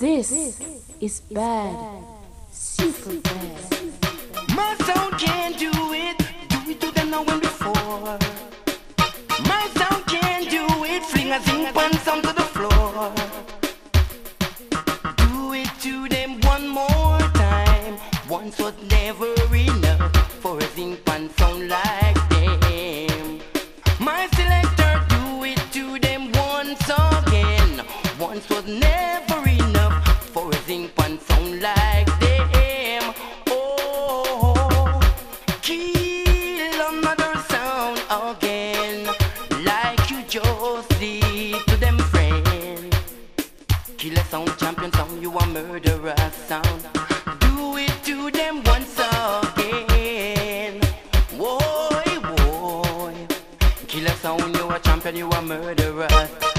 This is bad, super bad. My sound can do it, do it to them now and before. My sound can do it, fling a zinc pan sound to the floor. Do it to them one more time. Once was never enough for a zinc pan sound like them. My selector, do it to them once again. Once was never did to them friends. Killer sound, champion sound, you a murderer sound. Do it to them once again. Boy, boy. Killer sound, you a champion, you a murderer.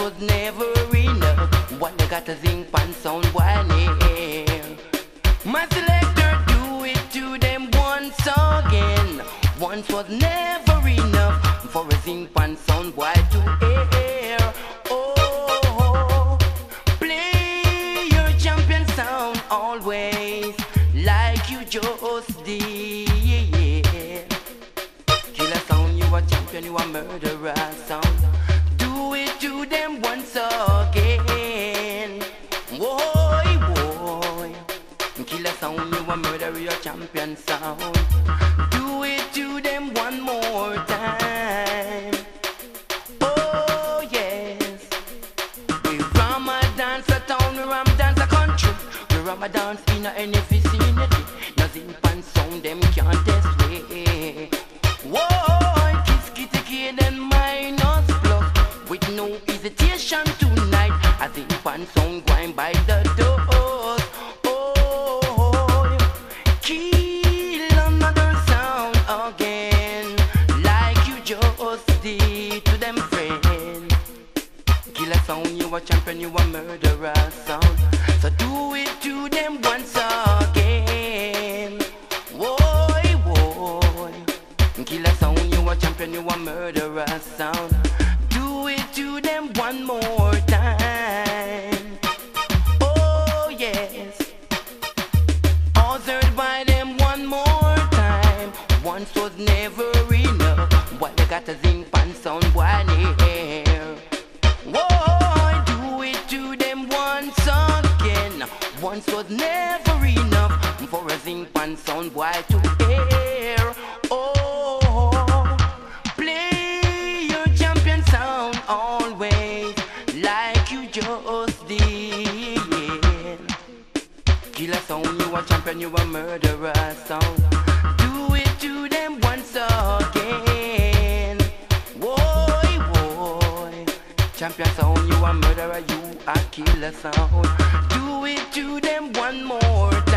Was never enough. They got a zinc pan sound one. My selector do it to them once again. Once was never enough for a zinc pan sound boy to hear. Oh, play your champion sound always like you just did. Killer sound, you a champion, you a murderer sound. Killer sound, you a murder your champion sound. Do it to them one more time. Oh, yes. We Ramadan a town, we Ramadan a country. We Ramadan in a any vicinity. Nothing pan sound, them can't test way. Whoa, kiss kitty kid and minus plus. With no hesitation tonight. Did to them friends. Killer sound, you a champion, you a murderer sound. So do it to them once again. Boy, boy. Killer sound, you a champion, you a murderer sound. Do it to them one more time. Oh, yes. Ordered by them one more time. Once was never enough. Got a zing pan sound one here. Whoa, do it to them once again. Once was never enough for a zing pan sound boy to hear. Oh, play your champion sound always like you just did. Killer sound, you a champion, you a murderer sound. Do it to Champion sound, you a murderer, you a killer sound. Do it to them one more.